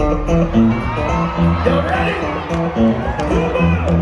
Y'all ready? Come on!